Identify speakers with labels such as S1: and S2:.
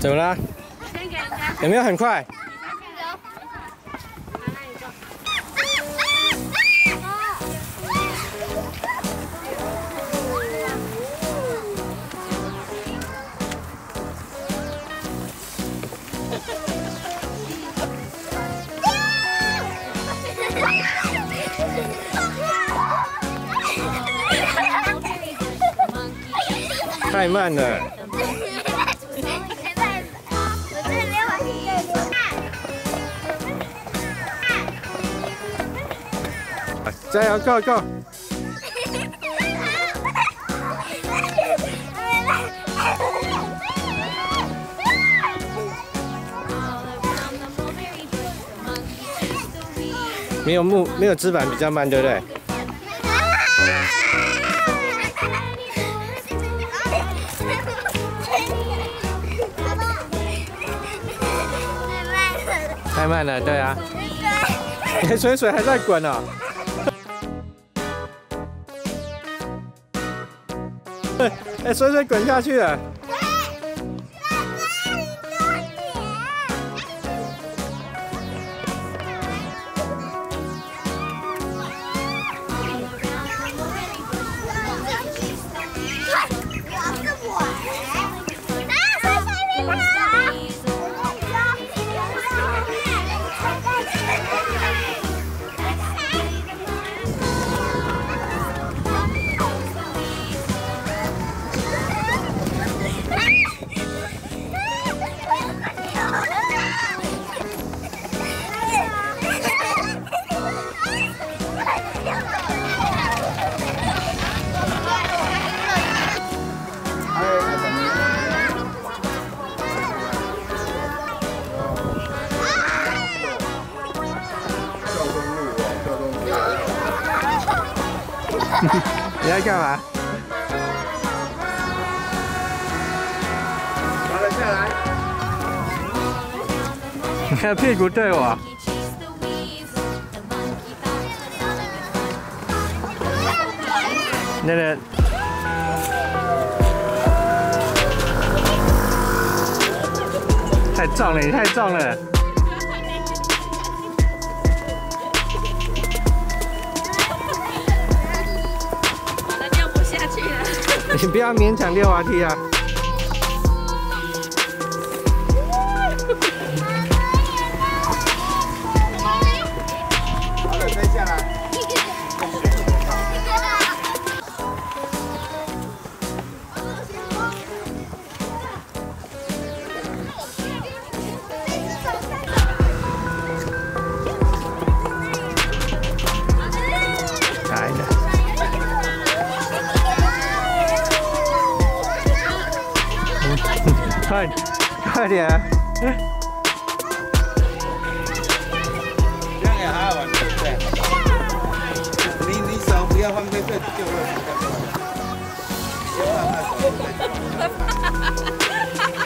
S1: 怎么啦？有没有很快？太慢了。加油，Go Go！没有木，没有纸板比较慢，对不对？太慢了，对啊。水水还在滚呢。哎，水水滚下去了。你在干嘛？
S2: 拿了下来。
S1: 你 看屁股对我。那个太壮了，你太壮了。你不要勉强溜滑梯啊！慢，快点。
S2: 你你手不要放在这就了。